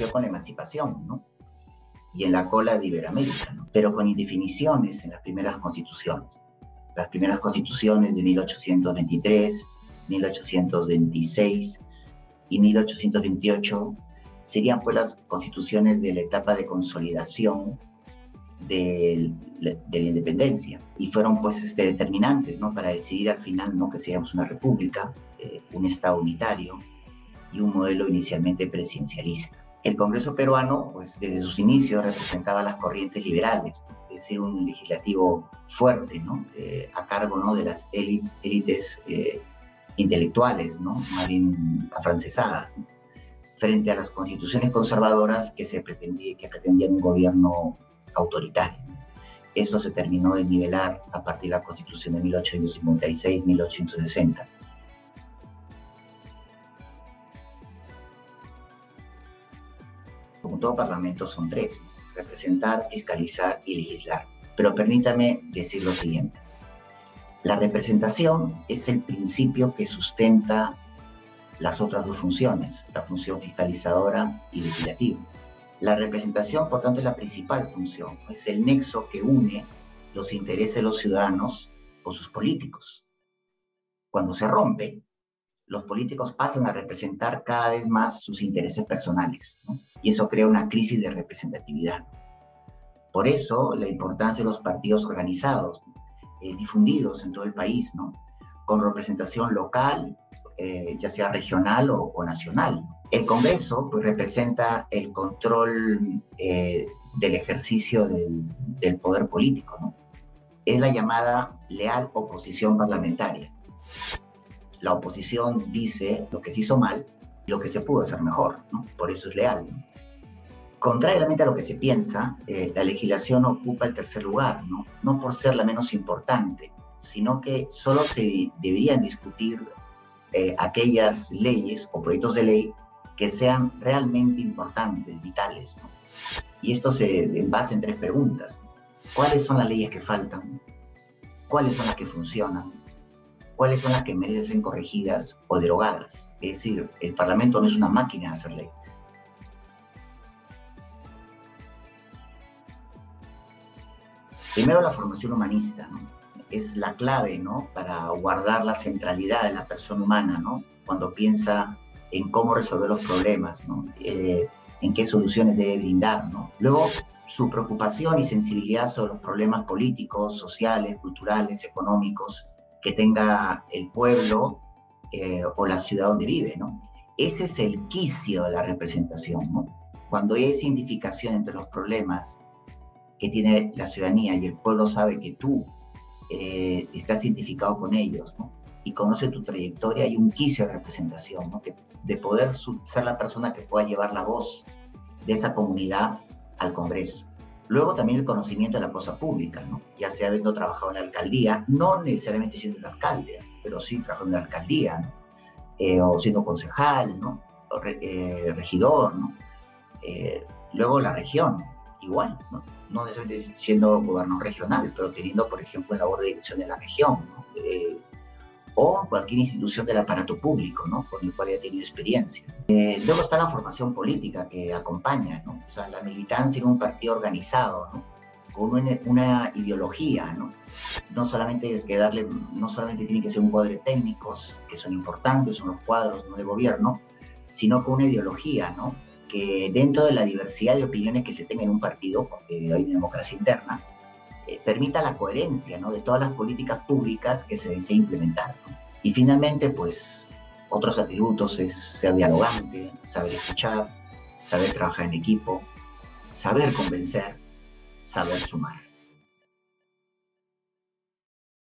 surgió con la emancipación, ¿no? Y en la cola de Iberoamérica, ¿no? Pero con indefiniciones en las primeras constituciones. Las primeras constituciones de 1823, 1826 y 1828 serían pues las constituciones de la etapa de consolidación de, la independencia y fueron pues este, determinantes ¿no? para decidir al final ¿no? que seríamos una república, eh, un Estado unitario y un modelo inicialmente presidencialista. El Congreso peruano, pues desde sus inicios representaba las corrientes liberales, es decir, un legislativo fuerte, ¿no? Eh, a cargo ¿no? de las élites, élites eh, intelectuales, ¿no? más bien afrancesadas, frente a las constituciones conservadoras que, se pretendía, que pretendían un gobierno autoritario. Esto se terminó de nivelar a partir de la Constitución de 1856-1860. Como todo parlamento son tres, representar, fiscalizar y legislar. Pero permítame decir lo siguiente. La representación es el principio que sustenta las otras dos funciones, la función fiscalizadora y legislativa. La representación, por tanto, es la principal función, es el nexo que une los intereses de los ciudadanos con sus políticos. Cuando se rompe, los políticos pasan a representar cada vez más sus intereses personales, y eso crea una crisis de representatividad. Por eso, la importancia de los partidos organizados, eh, difundidos en todo el país, ¿no? con representación local, eh, ya sea regional o, nacional. El Congreso pues, representa el control eh, del ejercicio del, poder político. Es la llamada leal oposición parlamentaria. La oposición dice lo que se hizo mal lo que se pudo hacer mejor. Por eso es leal. Contrariamente a lo que se piensa, eh, la legislación ocupa el tercer lugar, ¿no? Por ser la menos importante, sino que solo se deberían discutir eh, aquellas leyes o proyectos de ley que sean realmente importantes, vitales. Y esto se basa en tres preguntas. ¿Cuáles son las leyes que faltan? ¿Cuáles son las que funcionan? ¿Cuáles son las que merecen corregidas o derogadas? Es decir, el Parlamento no es una máquina de hacer leyes. Primero la formación humanista, ¿no? es la clave. Para guardar la centralidad de la persona humana. Cuando piensa en cómo resolver los problemas. Eh, en qué soluciones debe brindar. Luego, su preocupación y sensibilidad sobre los problemas políticos, sociales, culturales, económicos que tenga el pueblo eh, o la ciudad donde vive. Ese es el quicio de la representación. Cuando hay esa identificación entre los problemas que tiene la ciudadanía y el pueblo sabe que tú eh, estás identificado con ellos, ¿no? Y conoce tu trayectoria y un quicio de representación, ¿no? Que, de poder ser la persona que pueda llevar la voz de esa comunidad al Congreso. Luego también el conocimiento de la cosa pública, ¿no? Ya sea habiendo trabajado en la alcaldía, no necesariamente siendo el alcalde, pero sí trabajando en la alcaldía, ¿no? Eh, o siendo concejal, ¿no? O eh, regidor, ¿no? luego la región, igual, ¿no? no necesariamente siendo gobernador regional, pero teniendo, por ejemplo, la labor de dirección de la región, eh, o cualquier institución del aparato público, ¿no? con el cual haya tenido experiencia. Eh, luego está la formación política que acompaña, ¿no? o sea, la militancia en un partido organizado, ¿no? con una, ideología, ¿no? No solamente que darle, no solamente tiene que ser un cuadro de técnicos, que son importantes, son los cuadros de gobierno, sino con una ideología, ¿no? Que dentro de la diversidad de opiniones que se tenga en un partido, porque hay una democracia interna, eh, permita la coherencia de todas las políticas públicas que se desea implementar. Y finalmente, pues, otros atributos es ser dialogante, saber escuchar, saber trabajar en equipo, saber convencer, saber sumar.